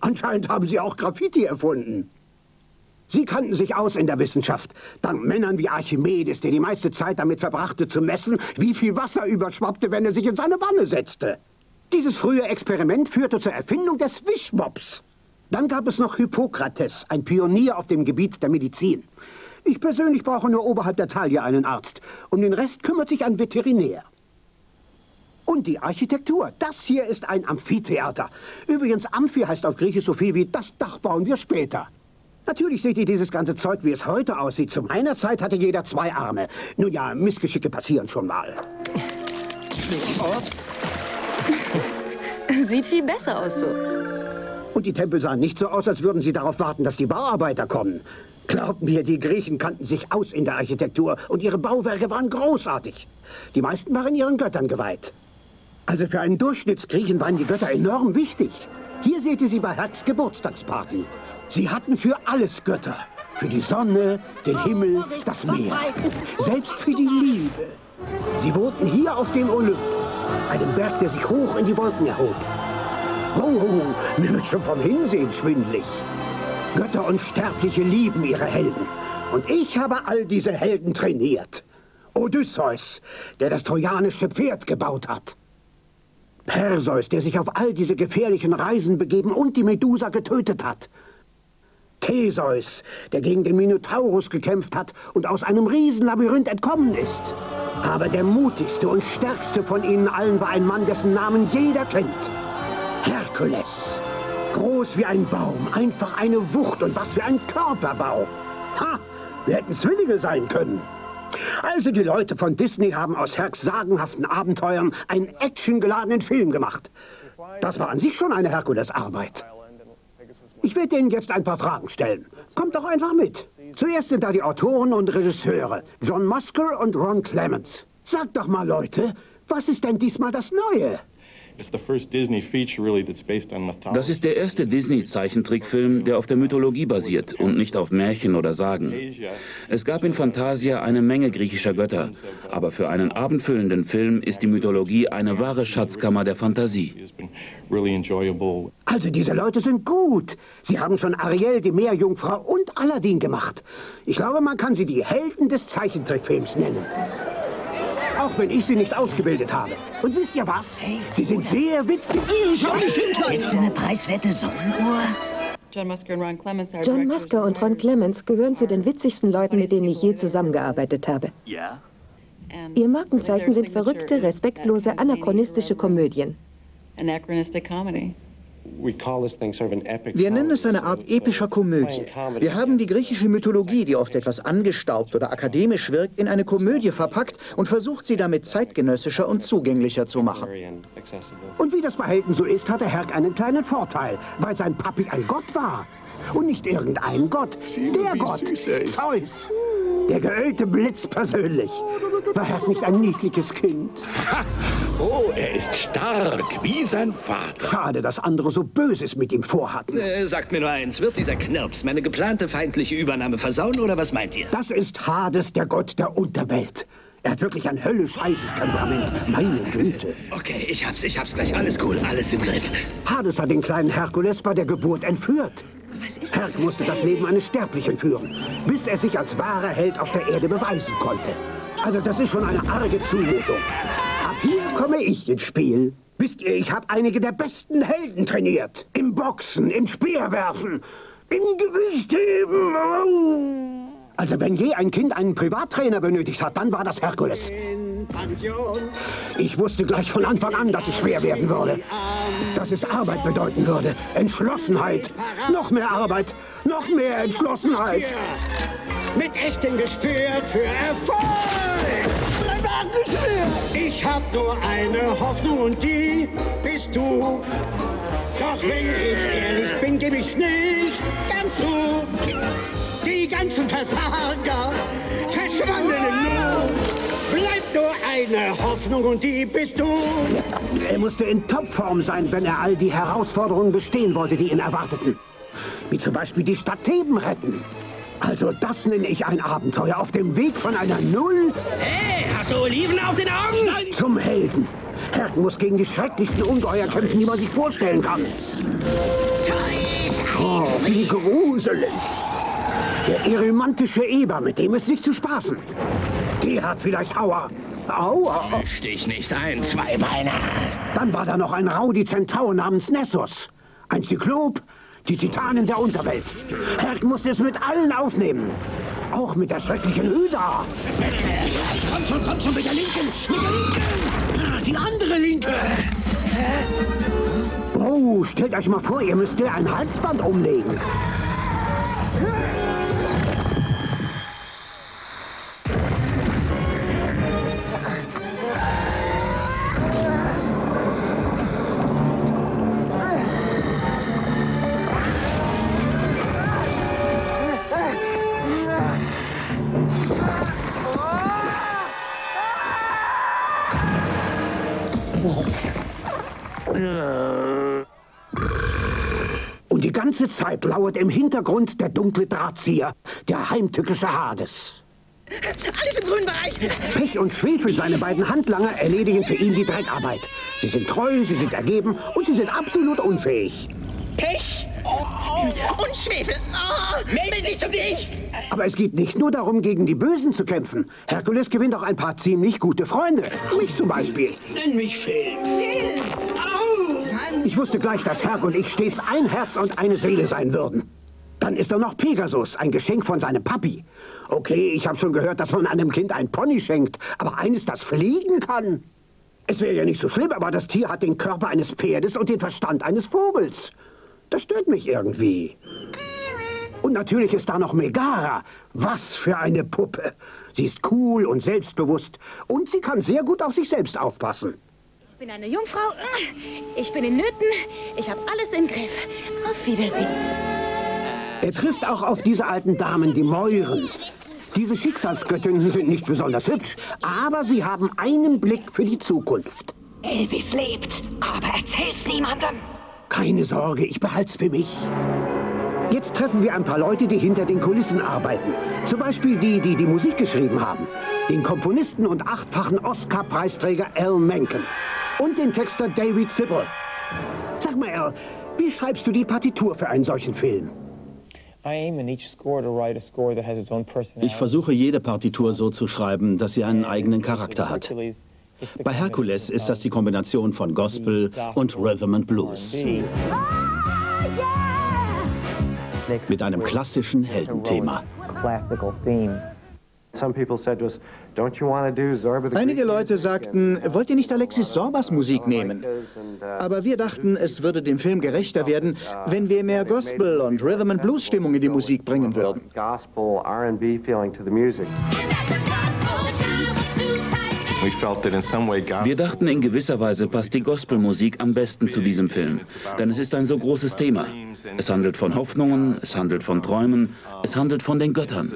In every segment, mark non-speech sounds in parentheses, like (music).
Anscheinend haben Sie auch Graffiti erfunden. Sie kannten sich aus in der Wissenschaft. Dank Männern wie Archimedes, der die meiste Zeit damit verbrachte zu messen, wie viel Wasser überschwappte, wenn er sich in seine Wanne setzte. Dieses frühe Experiment führte zur Erfindung des Wischmops. Dann gab es noch Hippokrates, ein Pionier auf dem Gebiet der Medizin. Ich persönlich brauche nur oberhalb der Taille einen Arzt. Um den Rest kümmert sich ein Veterinär. Und die Architektur. Das hier ist ein Amphitheater. Übrigens, Amphi heißt auf Griechisch so viel wie das Dach bauen wir später. Natürlich seht ihr dieses ganze Zeug, wie es heute aussieht. Zu meiner Zeit hatte jeder zwei Arme. Nun ja, Missgeschicke passieren schon mal. Ups. Sieht viel besser aus so. Und die Tempel sahen nicht so aus, als würden sie darauf warten, dass die Bauarbeiter kommen. Glaubt mir, die Griechen kannten sich aus in der Architektur und ihre Bauwerke waren großartig. Die meisten waren ihren Göttern geweiht. Also für einen Durchschnittsgriechen waren die Götter enorm wichtig. Hier seht ihr sie bei Herks Geburtstagsparty. Sie hatten für alles Götter. Für die Sonne, den Himmel, das Meer. Selbst für die Liebe. Sie wohnten hier auf dem Olymp, einem Berg, der sich hoch in die Wolken erhob. Oh, mir wird schon vom Hinsehen schwindlig. Götter und Sterbliche lieben ihre Helden. Und ich habe all diese Helden trainiert. Odysseus, der das trojanische Pferd gebaut hat. Perseus, der sich auf all diese gefährlichen Reisen begeben und die Medusa getötet hat. Theseus, der gegen den Minotaurus gekämpft hat und aus einem Riesenlabyrinth entkommen ist. Aber der mutigste und stärkste von ihnen allen war ein Mann, dessen Namen jeder kennt. Herkules. Groß wie ein Baum, einfach eine Wucht und was für ein Körperbau. Ha, wir hätten Zwillinge sein können. Also die Leute von Disney haben aus Herks sagenhaften Abenteuern einen actiongeladenen Film gemacht. Das war an sich schon eine Herkulesarbeit. Ich werde Ihnen jetzt ein paar Fragen stellen. Kommt doch einfach mit. Zuerst sind da die Autoren und Regisseure, John Musker und Ron Clements. Sagt doch mal, Leute, was ist denn diesmal das Neue? Das ist der erste Disney-Zeichentrickfilm, der auf der Mythologie basiert und nicht auf Märchen oder Sagen. Es gab in Fantasia eine Menge griechischer Götter, aber für einen abendfüllenden Film ist die Mythologie eine wahre Schatzkammer der Fantasie. Also diese Leute sind gut. Sie haben schon Ariel, die Meerjungfrau und Aladdin gemacht. Ich glaube, man kann sie die Helden des Zeichentrickfilms nennen. Auch wenn ich sie nicht ausgebildet habe. Und wisst ihr was? Sie sind sehr witzig. Schau nicht hin, Jetzt eine preiswerte Sonnenuhr? John Musker und Ron Clements gehören zu den witzigsten Leuten, mit denen ich je zusammengearbeitet habe. Ja? Ihr Markenzeichen sind verrückte, respektlose, anachronistische Komödien. Wir nennen es eine Art epischer Komödie. Wir haben die griechische Mythologie, die oft etwas angestaubt oder akademisch wirkt, in eine Komödie verpackt und versucht, sie damit zeitgenössischer und zugänglicher zu machen. Und wie das Verhalten so ist, hatte Herk einen kleinen Vorteil, weil sein Papi ein Gott war. Und nicht irgendein Gott, der Gott, Zeus. Der geölte Blitz persönlich. War Herr nicht ein niedliches Kind? (laughs) oh, er ist stark, wie sein Vater. Schade, dass andere so Böses mit ihm vorhatten. Äh, sagt mir nur eins, wird dieser Knirps meine geplante feindliche Übernahme versauen oder was meint ihr? Das ist Hades, der Gott der Unterwelt. Er hat wirklich ein höllisch heißes Temperament. Meine Güte. Okay, ich hab's, ich hab's gleich. Alles cool, alles im Griff. Hades hat den kleinen Herkules bei der Geburt entführt. Herk musste das Leben eines Sterblichen führen, bis er sich als wahrer Held auf der Erde beweisen konnte. Also das ist schon eine arge Zumutung. Ab hier komme ich ins Spiel. Wisst ihr, ich habe einige der besten Helden trainiert. Im Boxen, im Speerwerfen, im Gewichtheben. Also wenn je ein Kind einen Privattrainer benötigt hat, dann war das Herkules. Ich wusste gleich von Anfang an, dass ich schwer werden würde. Dass es Arbeit bedeuten würde. Entschlossenheit. Noch mehr Arbeit. Noch mehr Entschlossenheit. Mit echtem Gespür für Erfolg. Ich hab nur eine Hoffnung und die bist du. Doch wenn ich ehrlich bin, gebe ich's nicht ganz zu. Die ganzen Versager verschwanden im Nu nur eine Hoffnung und die bist du. Er musste in Topform sein, wenn er all die Herausforderungen bestehen wollte, die ihn erwarteten. Wie zum Beispiel die Stadt Theben retten. Also das nenne ich ein Abenteuer auf dem Weg von einer Null... Hey, hast du Oliven auf den Augen? ...zum Helden. Herr muss gegen die schrecklichsten Ungeheuer kämpfen, die man sich vorstellen kann. Zeit! Wie gruselig. Der eromantische Eber, mit dem ist nicht zu spaßen. Die hat vielleicht Aua. Aua. Misch dich nicht ein, Zweibeiner. Dann war da noch ein Rowdy Zentaur namens Nessus. Ein Zyklop, die Titanen der Unterwelt. Herc musste es mit allen aufnehmen. Auch mit der schrecklichen Hydra. Komm schon, komm schon, mit der Linken, mit der Linken. Die andere Linke. Oh, stellt euch mal vor, ihr müsst dir ein Halsband umlegen. Und die ganze Zeit lauert im Hintergrund der dunkle Drahtzieher, der heimtückische Hades. Alles im grünen Bereich. Pech und Schwefel, seine beiden Handlanger, erledigen für ihn die Dreckarbeit. Sie sind treu, sie sind ergeben und sie sind absolut unfähig. Pech und Schwefel. Oh, will sich zum Dicht. Aber es geht nicht nur darum, gegen die Bösen zu kämpfen. Herkules gewinnt auch ein paar ziemlich gute Freunde. Mich zum Beispiel. Nenn mich Phil. Phil. Au. Ich wusste gleich, dass Herk und ich stets ein Herz und eine Seele sein würden. Dann ist da noch Pegasus, ein Geschenk von seinem Papi. Okay, ich habe schon gehört, dass man einem Kind ein Pony schenkt, aber eines, das fliegen kann. Es wäre ja nicht so schlimm, aber das Tier hat den Körper eines Pferdes und den Verstand eines Vogels. Das stört mich irgendwie. Und natürlich ist da noch Megara. Was für eine Puppe. Sie ist cool und selbstbewusst und sie kann sehr gut auf sich selbst aufpassen. Ich bin eine Jungfrau. Ich bin in Nöten. Ich habe alles im Griff. Auf Wiedersehen. Er trifft auch auf diese alten Damen, die Mäuren. Diese Schicksalsgöttinnen sind nicht besonders hübsch, aber sie haben einen Blick für die Zukunft. Elvis lebt, aber erzähl's niemandem. Keine Sorge, ich behalt's für mich. Jetzt treffen wir ein paar Leute, die hinter den Kulissen arbeiten. Zum Beispiel die, die die Musik geschrieben haben. Den Komponisten und achtfachen Oscar-Preisträger Al Menken. Und den Texter David Sibble. Sag mal, Al, wie schreibst du die Partitur für einen solchen Film? Ich versuche jede Partitur so zu schreiben, dass sie einen eigenen Charakter hat. Bei Hercules ist das die Kombination von Gospel und Rhythm and Blues. Mit einem klassischen Heldenthema. Einige Leute sagten, wollt ihr nicht Alexis Sorbas Musik nehmen? Aber wir dachten, es würde dem Film gerechter werden, wenn wir mehr Gospel und Rhythm and Blues Stimmung in die Musik bringen würden. Wir dachten, in gewisser Weise passt die Gospelmusik am besten zu diesem Film. Denn es ist ein so großes Thema. Es handelt von Hoffnungen, es handelt von Träumen, es handelt von den Göttern.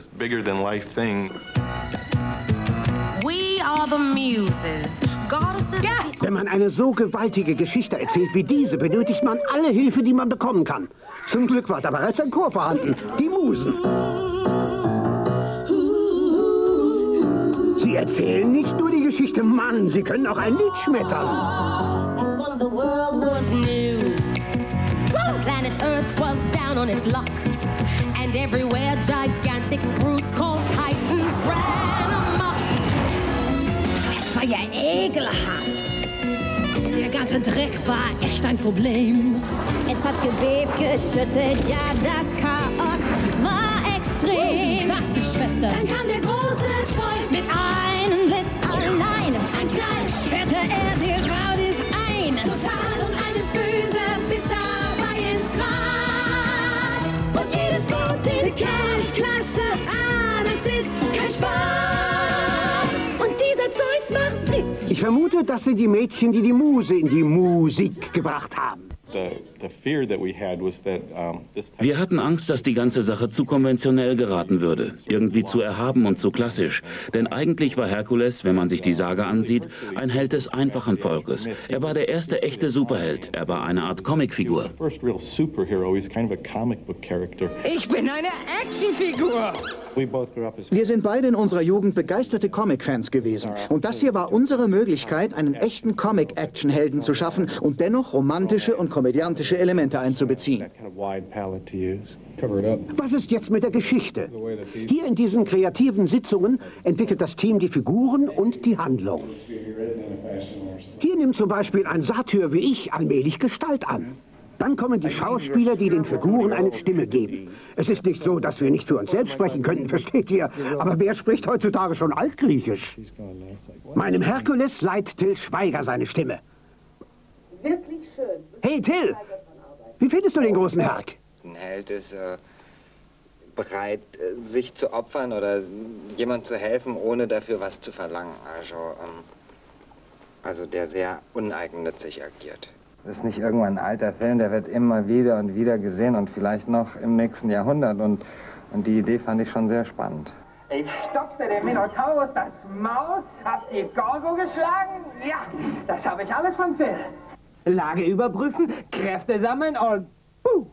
Wenn man eine so gewaltige Geschichte erzählt wie diese, benötigt man alle Hilfe, die man bekommen kann. Zum Glück war da bereits ein Chor vorhanden, die Musen. Erzählen nicht nur die Geschichte, Mann, sie können auch ein Lied schmettern. planet Earth was down on its luck. And everywhere gigantic brutes called Titans ran amok. Das war ja ekelhaft. Der ganze Dreck war echt ein Problem. Es hat gebebt, geschüttelt, ja, das Chaos war extrem. Schwester. Dann kam der große Zeus mit einem Blitz allein. Ein Knall sperrte er die Raudis ein. Total und alles böse bis dabei ins Gras. Und jedes Wort ist Cash, Klasse, ah, das ist kein Spaß. Und dieser Zeus macht süß. Ich vermute, das sind die Mädchen, die die Muse in die Musik gebracht haben. Wir hatten Angst, dass die ganze Sache zu konventionell geraten würde, irgendwie zu erhaben und zu klassisch. Denn eigentlich war Herkules, wenn man sich die Sage ansieht, ein Held des einfachen Volkes. Er war der erste echte Superheld. Er war eine Art Comicfigur. Ich bin eine Actionfigur. Wir sind beide in unserer Jugend begeisterte Comic-Fans gewesen. Und das hier war unsere Möglichkeit, einen echten Comic-Action-Helden zu schaffen und dennoch romantische und komödiantische Elemente einzubeziehen. Was ist jetzt mit der Geschichte? Hier in diesen kreativen Sitzungen entwickelt das Team die Figuren und die Handlung. Hier nimmt zum Beispiel ein Satyr wie ich allmählich Gestalt an. Dann kommen die Schauspieler, die den Figuren eine Stimme geben. Es ist nicht so, dass wir nicht für uns selbst sprechen könnten, versteht ihr? Aber wer spricht heutzutage schon Altgriechisch? Meinem Herkules leiht Till Schweiger seine Stimme. Wirklich schön. Hey Till, wie findest du den großen Herk? Ein Held ist äh, bereit, äh, sich zu opfern oder jemand zu helfen, ohne dafür was zu verlangen. Also, ähm, also der sehr uneigennützig agiert. Das ist nicht irgendwann ein alter Film, der wird immer wieder und wieder gesehen und vielleicht noch im nächsten Jahrhundert. Und, und die Idee fand ich schon sehr spannend. Ich stoppte dem Minotaurus das Maul, hab die Gorgo geschlagen. Ja, das habe ich alles vom Film. Lage überprüfen, Kräfte sammeln und puh.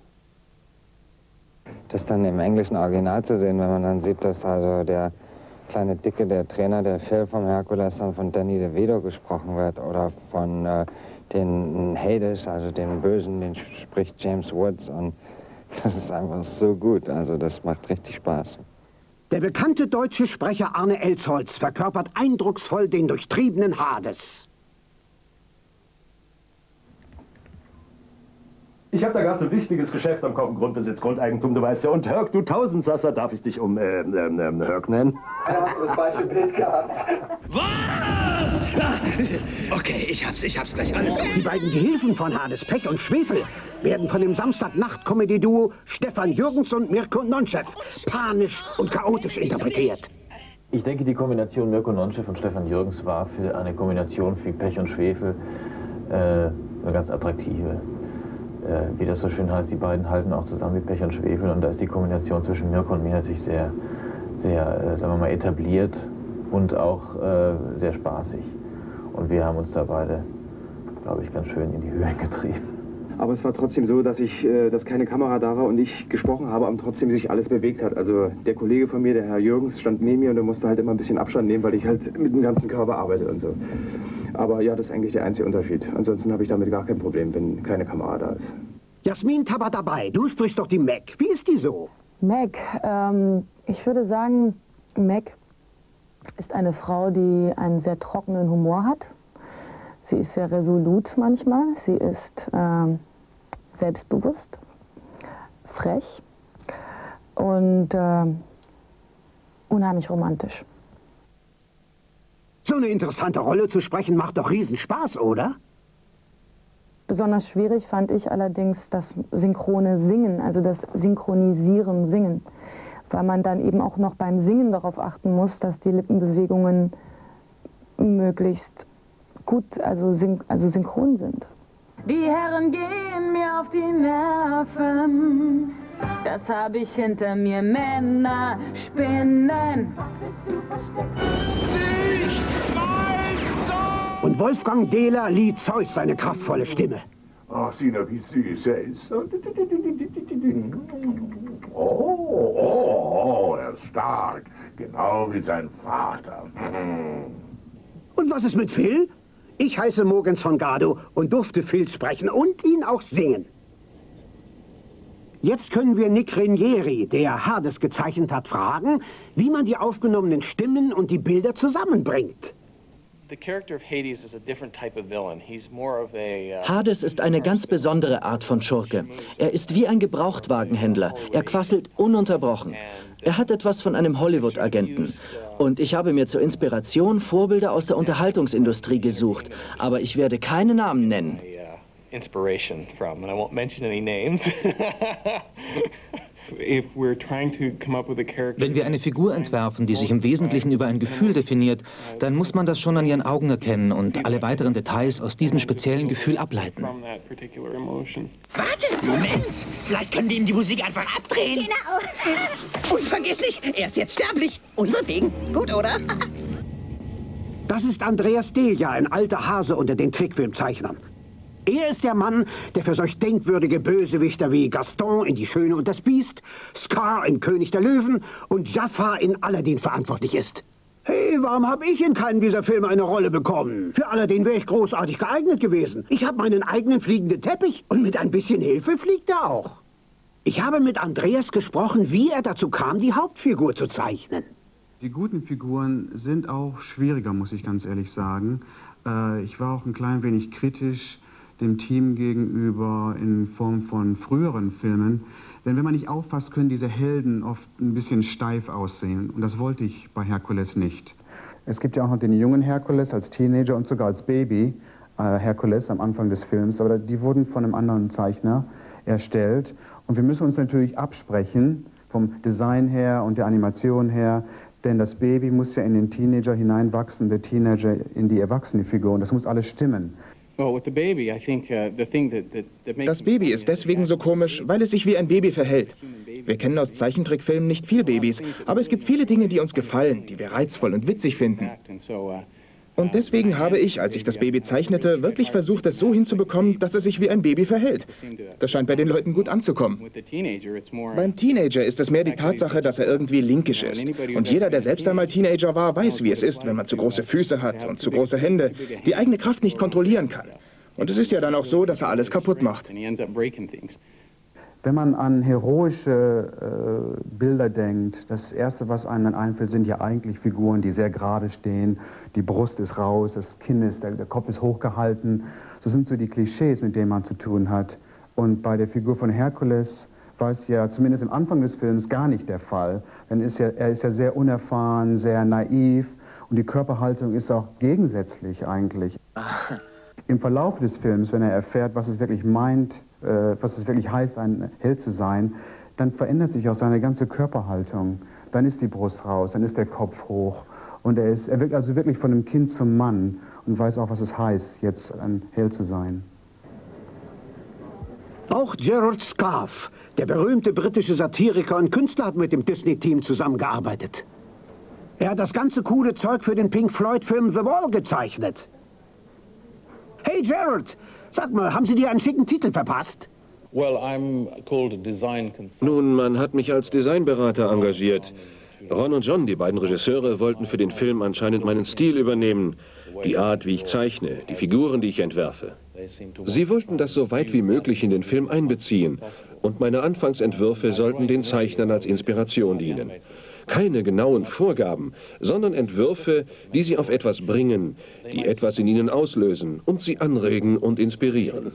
Das dann im englischen Original zu sehen, wenn man dann sieht, dass also der kleine Dicke, der Trainer, der Phil vom Herkules, dann von Danny DeVito gesprochen wird oder von äh, den Hades, also den Bösen, den spricht James Woods und (laughs) das ist einfach so gut, also das macht richtig Spaß. Der bekannte deutsche Sprecher Arne Elsholz verkörpert eindrucksvoll den durchtriebenen Hades. Ich habe da ganz ein wichtiges Geschäft am Kopf, Grundbesitz, Grundeigentum, du weißt ja. Und Herc, du Tausendsasser, darf ich dich um äh, ähm, ähm, Herc nennen? Hast du das falsche Bild gehabt. Was? Okay, ich hab's, ich hab's gleich alles. Die beiden Gehilfen von Hades, Pech und Schwefel, werden von dem Samstagnacht-Comedy-Duo Stefan Jürgens und Mirko Nonchev panisch und chaotisch interpretiert. Ich denke, die Kombination Mirko Nonchev und Stefan Jürgens war für eine Kombination wie Pech und Schwefel äh, eine ganz attraktive wie das so schön heißt, die beiden halten auch zusammen wie Pech und Schwefel und da ist die Kombination zwischen Mirko und mir natürlich sehr, sehr, äh, sagen wir mal, etabliert und auch äh, sehr spaßig. Und wir haben uns da beide, glaube ich, ganz schön in die Höhe (laughs) getrieben. Aber es war trotzdem so, dass ich, äh, dass keine Kamera da war und ich gesprochen habe, aber trotzdem sich alles bewegt hat. Also der Kollege von mir, der Herr Jürgens, stand neben mir und er musste halt immer ein bisschen Abstand nehmen, weil ich halt mit dem ganzen Körper arbeite und so. Aber ja, das ist eigentlich der einzige Unterschied. Ansonsten habe ich damit gar kein Problem, wenn keine Kamera da ist. Jasmin dabei. du sprichst doch die Mac. Wie ist die so? Mac, ähm, ich würde sagen, Mac ist eine Frau, die einen sehr trockenen Humor hat. Sie ist sehr resolut manchmal. Sie ist ähm, selbstbewusst, frech und äh, unheimlich romantisch. So eine interessante Rolle zu sprechen macht doch Riesenspaß, oder? Besonders schwierig fand ich allerdings das synchrone Singen, also das Synchronisieren Singen, weil man dann eben auch noch beim Singen darauf achten muss, dass die Lippenbewegungen möglichst gut, also, syn also synchron sind. Die Herren gehen mir auf die Nerven. Das habe ich hinter mir. Männer spinnen. Nicht mein Sohn! Und Wolfgang Dehler lieh Zeus seine kraftvolle Stimme. Ach, sieh nur, wie süß er ist. Oh, oh, oh, er ist stark. Genau wie sein Vater. Und was ist mit Phil? Ich heiße Mogens von Gado und durfte Phil sprechen und ihn auch singen. Jetzt können wir Nick Renieri, der Hades gezeichnet hat, fragen, wie man die aufgenommenen Stimmen und die Bilder zusammenbringt. Hades ist eine ganz besondere Art von Schurke. Er ist wie ein Gebrauchtwagenhändler. Er quasselt ununterbrochen. Er hat etwas von einem Hollywood-Agenten. Und ich habe mir zur Inspiration Vorbilder aus der Unterhaltungsindustrie gesucht. Aber ich werde keine Namen nennen. inspiration from, and I won't mention any names. (laughs) Wenn wir eine Figur entwerfen, die sich im Wesentlichen über ein Gefühl definiert, dann muss man das schon an ihren Augen erkennen und alle weiteren Details aus diesem speziellen Gefühl ableiten. Warte, Moment! Vielleicht können wir ihm die Musik einfach abdrehen. Genau. (laughs) Und vergiss nicht, er ist jetzt sterblich. Unser Ding. Gut, oder? Das ist Andreas Delia, ein alter Hase unter den Trickfilmzeichnern. Er ist der Mann, der für solch denkwürdige Bösewichter wie Gaston in Die Schöne und das Biest, Scar in König der Löwen und Jafar in Aladdin verantwortlich ist. Hey, warum habe ich in keinem dieser Filme eine Rolle bekommen? Für Aladdin wäre ich großartig geeignet gewesen. Ich habe meinen eigenen fliegenden Teppich und mit ein bisschen Hilfe fliegt er auch. Ich habe mit Andreas gesprochen, wie er dazu kam, die Hauptfigur zu zeichnen. Die guten Figuren sind auch schwieriger, muss ich ganz ehrlich sagen. Äh, ich war auch ein klein wenig kritisch dem Team gegenüber in Form von früheren Filmen. Denn wenn man nicht aufpasst, können diese Helden oft ein bisschen steif aussehen. Und das wollte ich bei Herkules nicht. Es gibt ja auch noch den jungen Herkules als Teenager und sogar als Baby äh, Herkules am Anfang des Films. Aber die wurden von einem anderen Zeichner erstellt. Und wir müssen uns natürlich absprechen, vom Design her und der Animation her, denn das Baby muss ja in den Teenager hineinwachsen, der Teenager in die erwachsene Figur. Und das muss alles stimmen. Uh, das Baby ist deswegen so komisch, weil es sich wie ein Baby verhält. Wir kennen aus Zeichentrickfilmen nicht viel Babys, aber es gibt viele Dinge, die uns gefallen, die wir reizvoll und witzig finden. Und deswegen habe ich, als ich das Baby zeichnete, wirklich versucht, es so hinzubekommen, dass es sich wie ein Baby verhält. Das scheint bei den Leuten gut anzukommen. Beim Teenager ist es mehr die Tatsache, dass er irgendwie linkisch ist. Und jeder, der selbst einmal Teenager war, weiß, wie es ist, wenn man zu große Füße hat und zu große Hände, die eigene Kraft nicht kontrollieren kann. Und es ist ja dann auch so, dass er alles kaputt macht. Wenn man an heroische äh, Bilder denkt, das Erste, was einem dann einfällt, sind ja eigentlich Figuren, die sehr gerade stehen. Die Brust ist raus, das Kinn ist, der, der Kopf ist hochgehalten. So sind so die Klischees, mit denen man zu tun hat. Und bei der Figur von Herkules war es ja zumindest am Anfang des Films gar nicht der Fall. Denn ist ja, er ist ja sehr unerfahren, sehr naiv und die Körperhaltung ist auch gegensätzlich eigentlich. (laughs) Im Verlauf des Films, wenn er erfährt, was es wirklich meint, äh, was es wirklich heißt, ein Held zu sein, dann verändert sich auch seine ganze Körperhaltung. Dann ist die Brust raus, dann ist der Kopf hoch. Und er, ist, er wird also wirklich von einem Kind zum Mann und weiß auch, was es heißt, jetzt ein Held zu sein. Auch Gerald Scarfe, der berühmte britische Satiriker und Künstler, hat mit dem Disney-Team zusammengearbeitet. Er hat das ganze coole Zeug für den Pink Floyd-Film The Wall gezeichnet. Hey Gerald, Sag mal, haben Sie dir einen schicken Titel verpasst? Nun, man hat mich als Designberater engagiert. Ron und John, die beiden Regisseure, wollten für den Film anscheinend meinen Stil übernehmen. Die Art, wie ich zeichne, die Figuren, die ich entwerfe. Sie wollten das so weit wie möglich in den Film einbeziehen. Und meine Anfangsentwürfe sollten den Zeichnern als Inspiration dienen. Keine genauen Vorgaben, sondern Entwürfe, die sie auf etwas bringen, die etwas in ihnen auslösen und sie anregen und inspirieren.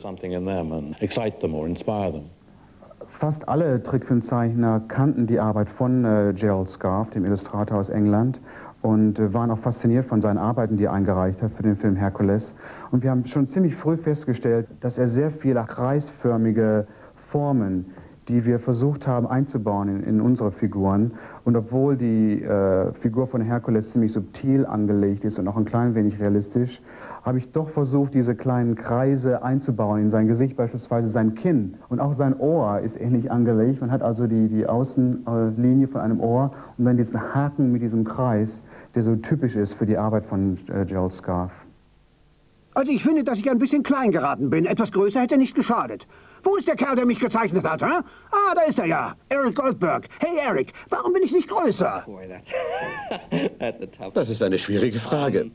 Fast alle Trickfilmzeichner kannten die Arbeit von äh, Gerald Scarfe, dem Illustrator aus England, und äh, waren auch fasziniert von seinen Arbeiten, die er eingereicht hat für den Film Hercules. Und wir haben schon ziemlich früh festgestellt, dass er sehr viele kreisförmige Formen die wir versucht haben einzubauen in, in unsere Figuren. Und obwohl die äh, Figur von Herkules ziemlich subtil angelegt ist und auch ein klein wenig realistisch, habe ich doch versucht, diese kleinen Kreise einzubauen in sein Gesicht, beispielsweise sein Kinn. Und auch sein Ohr ist ähnlich angelegt. Man hat also die, die Außenlinie von einem Ohr und dann diesen Haken mit diesem Kreis, der so typisch ist für die Arbeit von äh, Gerald Scarfe. Also ich finde, dass ich ein bisschen klein geraten bin. Etwas größer hätte nicht geschadet. Wo ist der Kerl, der mich gezeichnet hat? Hä? Ah, da ist er ja. Eric Goldberg. Hey, Eric, warum bin ich nicht größer? (laughs) (laughs) Das ist eine schwierige Frage.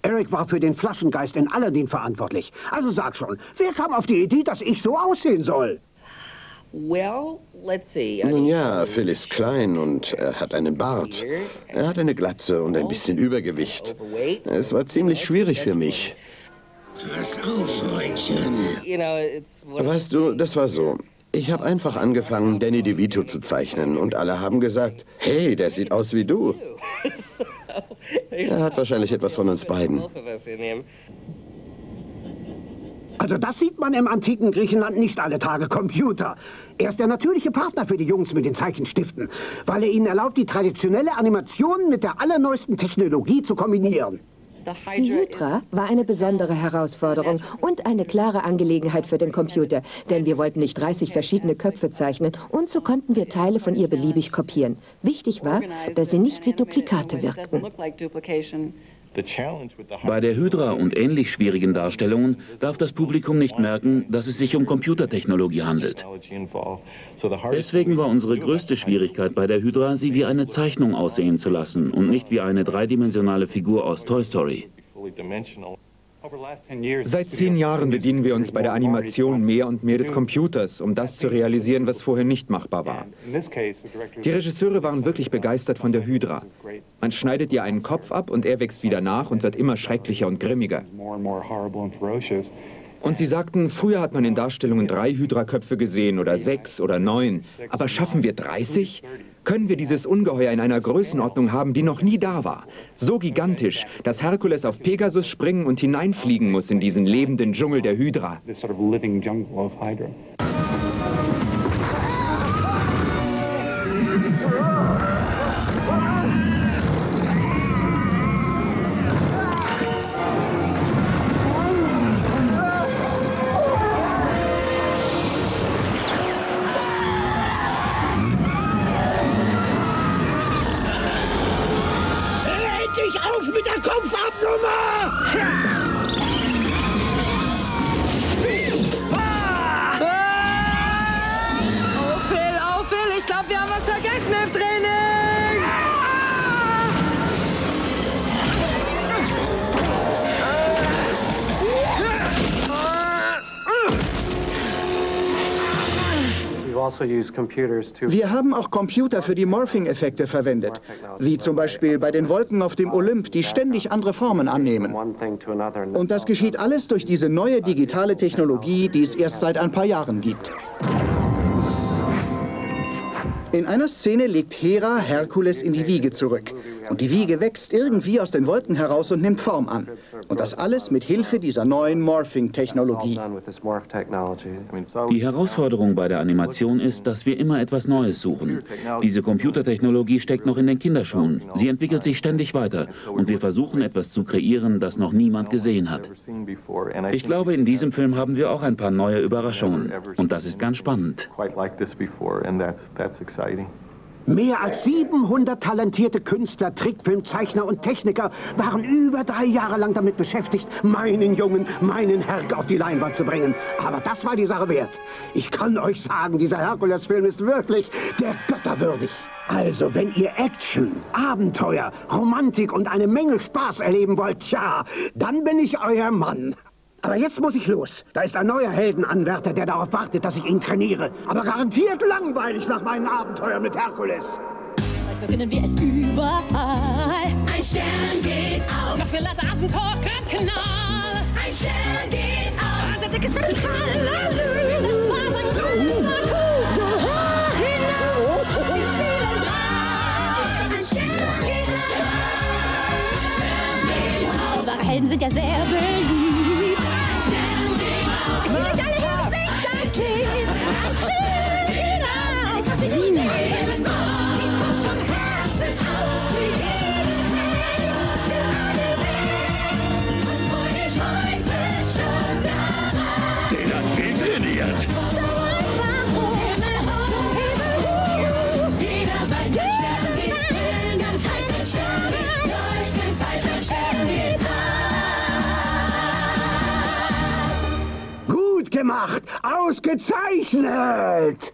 Eric war für den Flaschengeist in Aladdin verantwortlich. Also sag schon, wer kam auf die Idee, dass ich so aussehen soll? Nun ja, Phil ist klein und er hat einen Bart. Er hat eine Glatze und ein bisschen Übergewicht. Es war ziemlich schwierig für mich. Pass auf, Freundchen. Weißt du, das war so. Ich habe einfach angefangen, Danny DeVito zu zeichnen und alle haben gesagt, hey, der sieht aus wie du. (laughs) Er hat wahrscheinlich etwas von uns beiden. Also das sieht man im antiken Griechenland nicht alle Tage Computer. Er ist der natürliche Partner für die Jungs mit den Zeichenstiften, weil er ihnen erlaubt, die traditionelle Animation mit der allerneuesten Technologie zu kombinieren. Die Hydra war eine besondere Herausforderung und eine klare Angelegenheit für den Computer, denn wir wollten nicht 30 verschiedene Köpfe zeichnen und so konnten wir Teile von ihr beliebig kopieren. Wichtig war, dass sie nicht wie Duplikate wirkten. Bei der Hydra und ähnlich schwierigen Darstellungen darf das Publikum nicht merken, dass es sich um Computertechnologie handelt. Deswegen war unsere größte Schwierigkeit bei der Hydra, sie wie eine Zeichnung aussehen zu lassen und nicht wie eine dreidimensionale Figur aus Toy Story. Seit zehn Jahren bedienen wir uns bei der Animation mehr und mehr des Computers, um das zu realisieren, was vorher nicht machbar war. Die Regisseure waren wirklich begeistert von der Hydra. Man schneidet ihr einen Kopf ab und er wächst wieder nach und wird immer schrecklicher und grimmiger. Und sie sagten, früher hat man in Darstellungen drei Hydraköpfe gesehen oder sechs oder neun. Aber schaffen wir 30? Können wir dieses Ungeheuer in einer Größenordnung haben, die noch nie da war? So gigantisch, dass Herkules auf Pegasus springen und hineinfliegen muss in diesen lebenden Dschungel der Hydra. Wir haben auch Computer für die Morphing-Effekte verwendet, wie zum Beispiel bei den Wolken auf dem Olymp, die ständig andere Formen annehmen. Und das geschieht alles durch diese neue digitale Technologie, die es erst seit ein paar Jahren gibt. In einer Szene legt Hera Herkules in die Wiege zurück. Und die Wiege wächst irgendwie aus den Wolken heraus und nimmt Form an. Und das alles mit Hilfe dieser neuen Morphing-Technologie. Die Herausforderung bei der Animation ist, dass wir immer etwas Neues suchen. Diese Computertechnologie steckt noch in den Kinderschuhen. Sie entwickelt sich ständig weiter und wir versuchen etwas zu kreieren, das noch niemand gesehen hat. Ich glaube, in diesem Film haben wir auch ein paar neue Überraschungen und das ist ganz spannend. Mehr als 700 talentierte Künstler, Trickfilmzeichner und Techniker waren über drei Jahre lang damit beschäftigt, meinen Jungen, meinen Herk auf die Leinwand zu bringen. Aber das war die Sache wert. Ich kann euch sagen, dieser Herkules-Film ist wirklich der Götter würdig. Also, wenn ihr Action, Abenteuer, Romantik und eine Menge Spaß erleben wollt, tja, dann bin ich euer Mann. Aber jetzt muss ich los. Da ist ein neuer Heldenanwärter, der darauf wartet, dass ich ihn trainiere. Aber garantiert langweilig nach meinen Abenteuern mit Herkules. Beginnen wir es überall. Ein Stern geht auf. Noch viel Latte aus dem Korkenkanal. Ein Stern geht auf. Und das Deck ist vertikal. Lalü. Das war sein großer gemacht. Ausgezeichnet.